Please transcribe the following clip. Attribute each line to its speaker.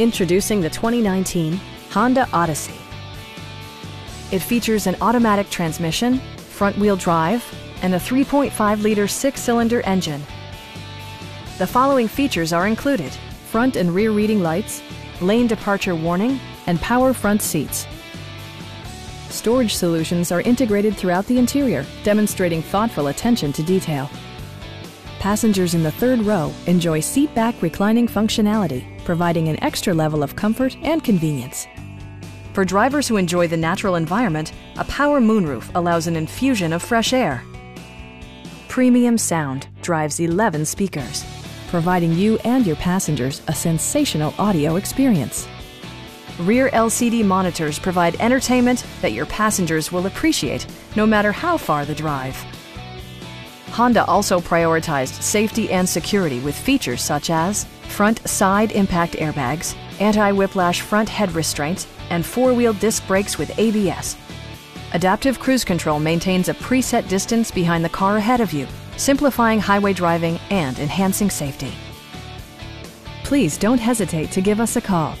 Speaker 1: Introducing the 2019 Honda Odyssey. It features an automatic transmission, front-wheel drive, and a 3.5-liter six-cylinder engine. The following features are included. Front and rear reading lights, lane departure warning, and power front seats. Storage solutions are integrated throughout the interior, demonstrating thoughtful attention to detail. Passengers in the third row enjoy seat-back reclining functionality, providing an extra level of comfort and convenience. For drivers who enjoy the natural environment, a power moonroof allows an infusion of fresh air. Premium sound drives 11 speakers, providing you and your passengers a sensational audio experience. Rear LCD monitors provide entertainment that your passengers will appreciate no matter how far the drive. Honda also prioritized safety and security with features such as front side impact airbags, anti-whiplash front head restraints, and four-wheel disc brakes with ABS. Adaptive Cruise Control maintains a preset distance behind the car ahead of you, simplifying highway driving and enhancing safety. Please don't hesitate to give us a call